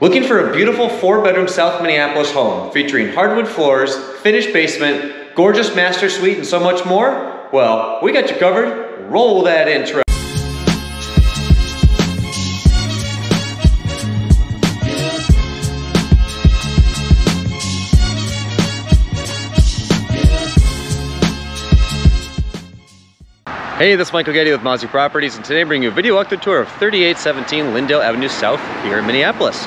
Looking for a beautiful four bedroom South Minneapolis home featuring hardwood floors, finished basement, gorgeous master suite, and so much more? Well, we got you covered. Roll that intro. Hey, this is Michael Getty with Mauzy Properties, and today I bring you a video walkthrough tour of 3817 Lyndale Avenue South here in Minneapolis.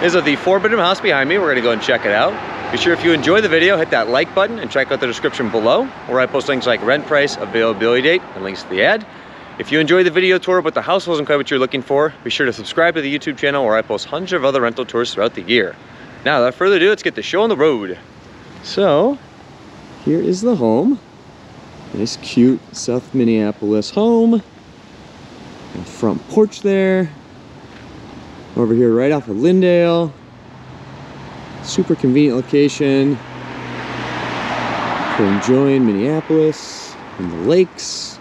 This is the four bedroom house behind me. We're gonna go and check it out. Be sure if you enjoy the video, hit that like button and check out the description below, where I post things like rent price, availability date, and links to the ad. If you enjoyed the video tour but the house wasn't quite what you're looking for, be sure to subscribe to the YouTube channel where I post hundreds of other rental tours throughout the year. Now, without further ado, let's get the show on the road. So, here is the home. Nice cute South Minneapolis home. And front porch there. Over here right off of Lyndale. Super convenient location for enjoying Minneapolis and the lakes.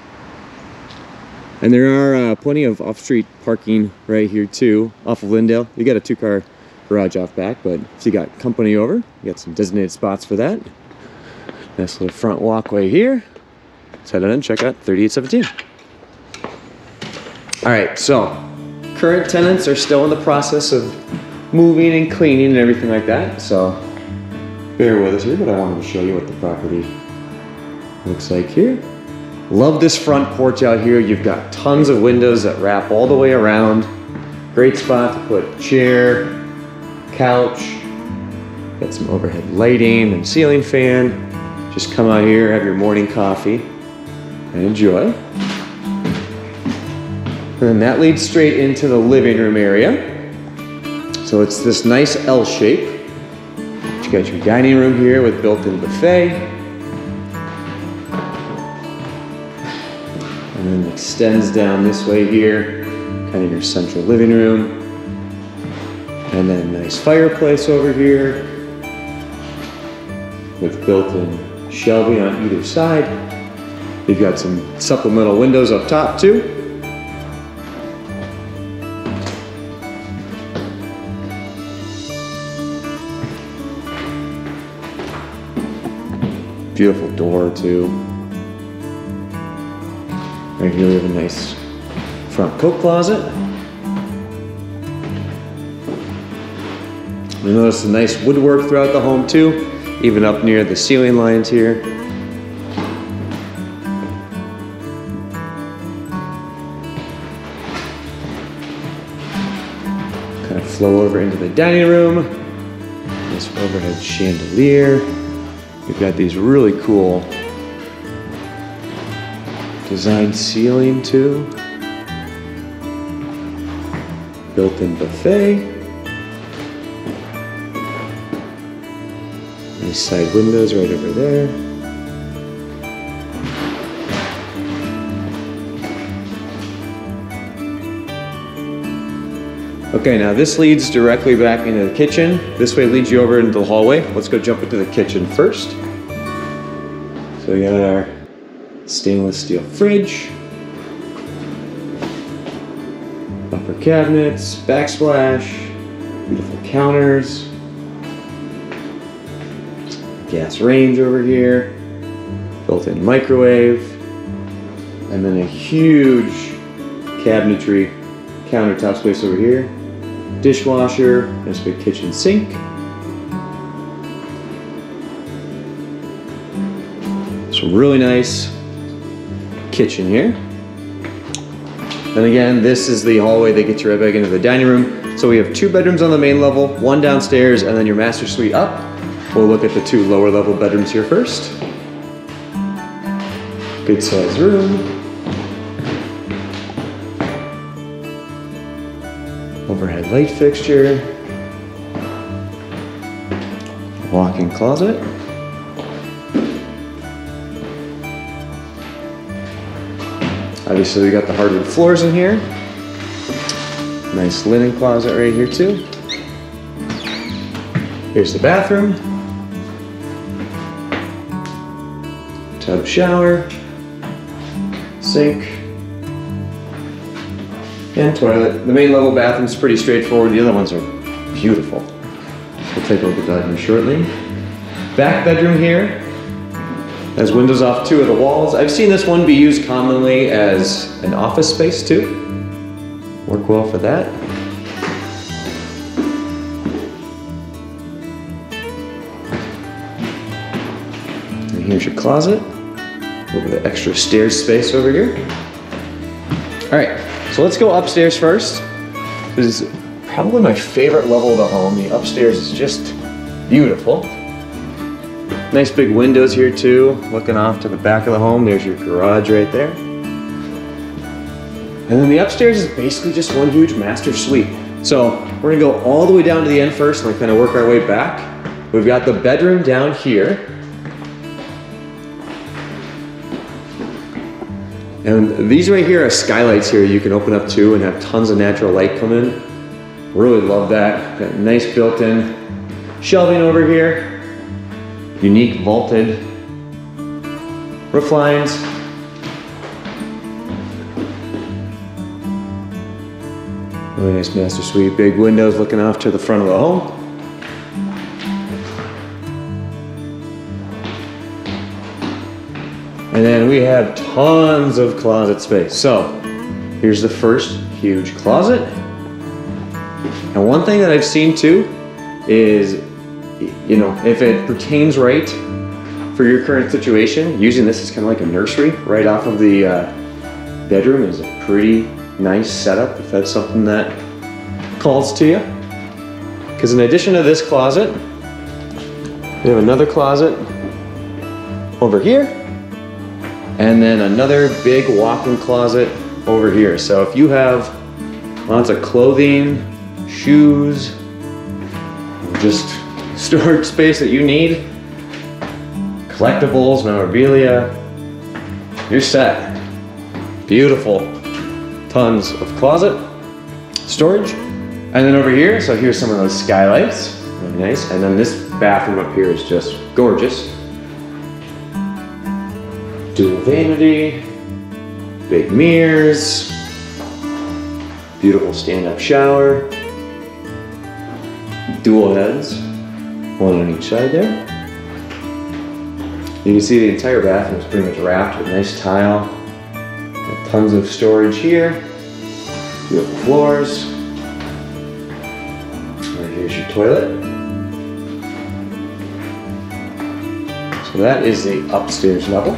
And there are uh, plenty of off-street parking right here too, off of Lyndale. You got a two-car garage off back, but if you got company over, you got some designated spots for that. Nice little front walkway here. Let's head on and check out 3817. All right, so current tenants are still in the process of moving and cleaning and everything like that. So bear with us here, but I wanted to show you what the property looks like here. Love this front porch out here. You've got tons of windows that wrap all the way around. Great spot to put chair, couch, got some overhead lighting and ceiling fan. Just come out here, have your morning coffee enjoy. And that leads straight into the living room area. So it's this nice L shape. You got your dining room here with built-in buffet. And then extends down this way here, kind of your central living room. And then nice fireplace over here with built-in shelving on either side. You've got some supplemental windows up top too. Beautiful door too. Right here we have a nice front coat closet. You notice the nice woodwork throughout the home too, even up near the ceiling lines here. Of flow over into the dining room. This overhead chandelier. We've got these really cool designed ceiling too. Built-in buffet. Nice side windows right over there. Okay, now this leads directly back into the kitchen. This way leads you over into the hallway. Let's go jump into the kitchen first. So we got our stainless steel fridge, upper cabinets, backsplash, beautiful counters, gas range over here, built-in microwave, and then a huge cabinetry countertop space over here, dishwasher, nice big kitchen sink. Some really nice kitchen here. Then again, this is the hallway that gets you right back into the dining room. So we have two bedrooms on the main level, one downstairs, and then your master suite up. We'll look at the two lower level bedrooms here first. Good sized room. Overhead light fixture. Walk-in closet. Obviously we got the hardwood floors in here. Nice linen closet right here too. Here's the bathroom. Tub shower. Sink. And toilet. The main level bathroom's pretty straightforward. The other ones are beautiful. We'll take a look at that here shortly. Back bedroom here has windows off two of the walls. I've seen this one be used commonly as an office space too. Work well for that. And here's your closet. A little bit of extra stairs space over here. All right, so let's go upstairs first. This is probably my favorite level of the home. The upstairs is just beautiful. Nice big windows here too, looking off to the back of the home. There's your garage right there. And then the upstairs is basically just one huge master suite. So we're gonna go all the way down to the end first and kind of work our way back. We've got the bedroom down here. And these right here are skylights here you can open up too and have tons of natural light come in. Really love that. Got nice built-in shelving over here unique vaulted roof lines. Really nice master suite, big windows looking off to the front of the home. And then we have tons of closet space. So here's the first huge closet. And one thing that I've seen too is you know, if it pertains right for your current situation, using this as kind of like a nursery right off of the uh, bedroom is a pretty nice setup if that's something that calls to you. Because in addition to this closet, we have another closet over here, and then another big walk-in closet over here. So if you have lots of clothing, shoes, just storage space that you need, collectibles, memorabilia, you're set. Beautiful. Tons of closet, storage. And then over here, so here's some of those skylights. Really nice. And then this bathroom up here is just gorgeous. Dual vanity, big mirrors, beautiful stand-up shower, dual heads, one on each side there. You can see the entire bathroom is pretty much wrapped with nice tile. Got tons of storage here. Beautiful floors. Right here's your toilet. So that is the upstairs level.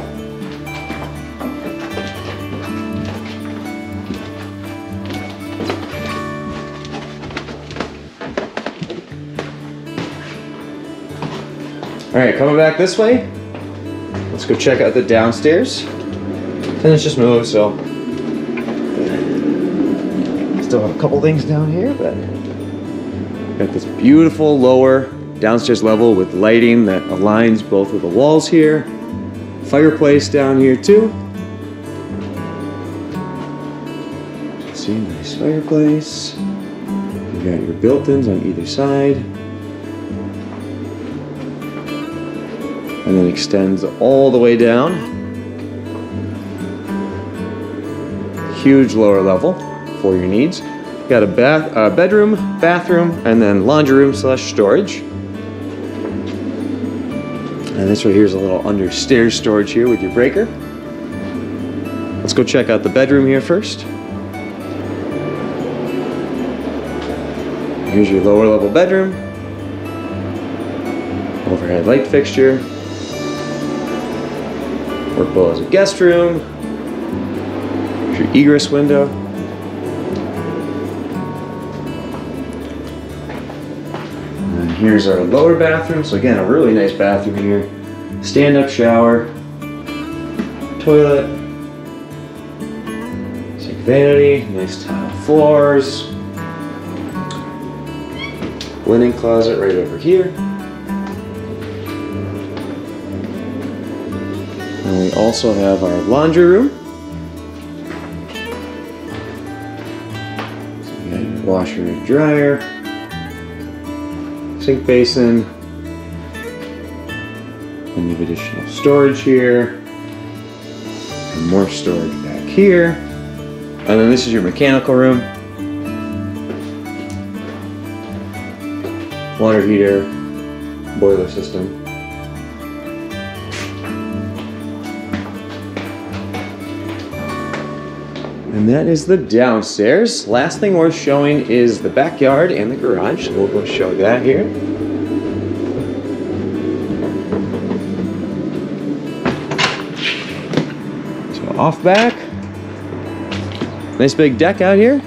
All right, coming back this way. Let's go check out the downstairs. And it's just moved, so. Still have a couple things down here, but got this beautiful lower downstairs level with lighting that aligns both with the walls here. Fireplace down here too. See, nice fireplace. You got your built-ins on either side. And then extends all the way down. Huge lower level for your needs. Got a bath, uh, bedroom, bathroom, and then laundry room slash storage. And this right here is a little under stairs storage here with your breaker. Let's go check out the bedroom here first. Here's your lower level bedroom. Overhead light fixture. Work well as a guest room. Here's your egress window. And here's our lower bathroom. So again, a really nice bathroom here. Stand-up shower, toilet, sink vanity, nice tile floors, linen closet right over here. And we also have our laundry room. So washer and dryer, sink basin, and you have additional storage here, and more storage back here. And then this is your mechanical room. water heater, boiler system. And that is the downstairs. Last thing worth showing is the backyard and the garage. So we'll go show that here. So off back. Nice big deck out here.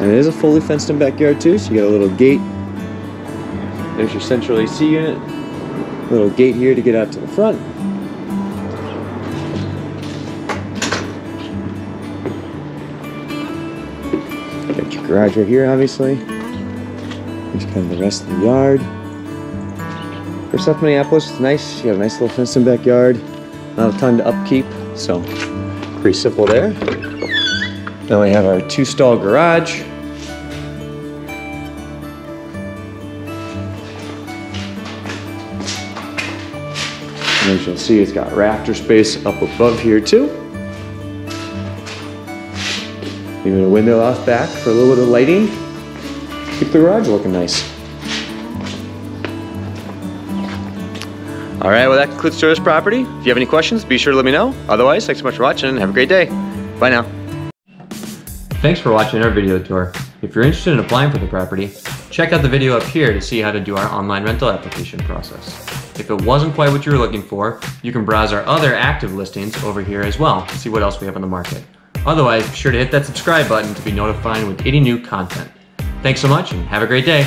And it is a fully fenced in backyard too, so you got a little gate. There's your central AC unit. Little gate here to get out to the front. Garage right here, obviously. Here's kind of the rest of the yard. For South Minneapolis, it's nice. You got a nice little fenced in backyard. Not a ton to upkeep, so pretty simple there. Then we have our two stall garage. And as you'll see, it's got rafter space up above here too. Even a window off back for a little bit of lighting. Keep the garage looking nice. All right, well that concludes today's property. If you have any questions, be sure to let me know. Otherwise, thanks so much for watching and have a great day. Bye now. Thanks for watching our video tour. If you're interested in applying for the property, check out the video up here to see how to do our online rental application process. If it wasn't quite what you were looking for, you can browse our other active listings over here as well to see what else we have on the market. Otherwise, be sure to hit that subscribe button to be notified with any new content. Thanks so much and have a great day.